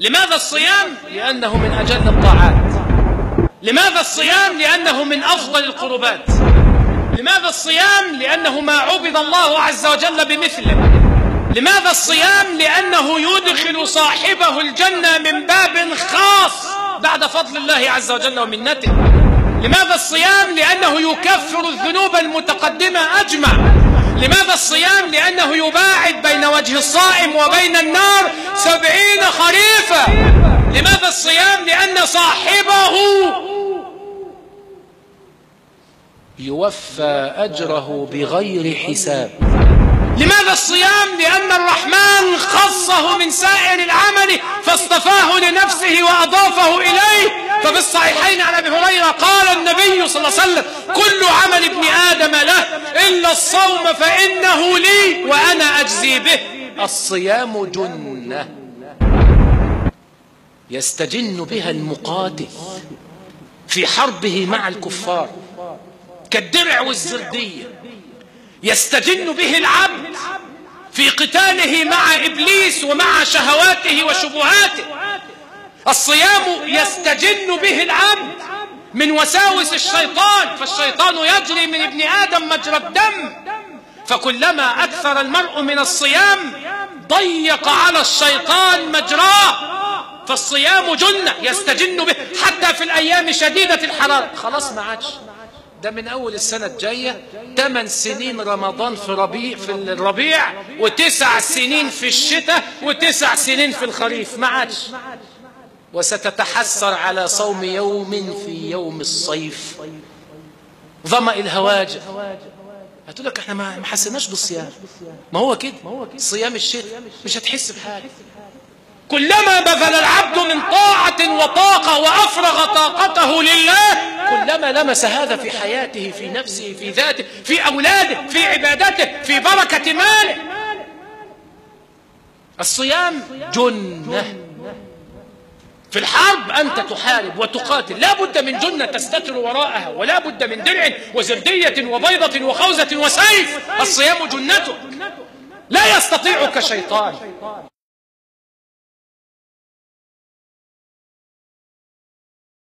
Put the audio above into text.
لماذا الصيام؟ لأنه من أجل الطاعات. لماذا الصيام؟ لأنه من أفضل القربات. لماذا الصيام؟ لأنه ما عبد الله عز وجل بمثله. لماذا الصيام؟ لأنه يدخل صاحبه الجنة من باب خاص بعد فضل الله عز وجل ومنته. لماذا الصيام؟ لأنه يكفر الذنوب المتقدمة أجمع. لماذا الصيام؟ لأنه يباعد بين وجه الصائم وبين النار سبعين خريفا لماذا الصيام؟ لأن صاحبه يوفى أجره بغير حساب. لماذا الصيام؟ لأن الرحمن خصه من سائر العمل فاصطفاه لنفسه وأضافه إليه. ففي الصحيحين عن أبي هريرة قال النبي صلى الله عليه وسلم كل عمل ابن آدم له إلا الصوم فإنه لي وأنا أجزي به. الصيام جنة. يستجن بها المقاتل في حربه مع الكفار كالدرع والزردية. يستجن به العبد في قتاله مع إبليس ومع شهواته وشبهاته. الصيام يستجن به العبد من وساوس الشيطان فالشيطان يجري من ابن آدم مجرى الدم. فكلما أكثر المرء من الصيام ضيق على الشيطان مجراه فالصيام جنة يستجن به حتى في الأيام شديدة الحرارة. خلاص ما عادش. ده من أول السنة الجاية ثمان سنين رمضان في ربيع في الربيع وتسع سنين في الشتاء وتسع سنين في الخريف. ما عادش. وستتحسر على صوم يوم في يوم الصيف. ظمأ الهواجر. هتقول لك إحنا ما حسناش بالصيام. ما هو كده. صيام الشتاء مش هتحس بحاجة. كلما بذل العبد من طاعة وطاقة وأفرغ طاقته لله كلما لمس هذا في حياته في نفسه في ذاته في أولاده في عبادته في بركة ماله. الصيام جنة. في الحرب أنت تحارب وتقاتل. لا بد من جنة تستتر وراءها ولا بد من درع وزردية وبيضة وخوذة وسيف. الصيام جنته لا يستطيعك شيطان.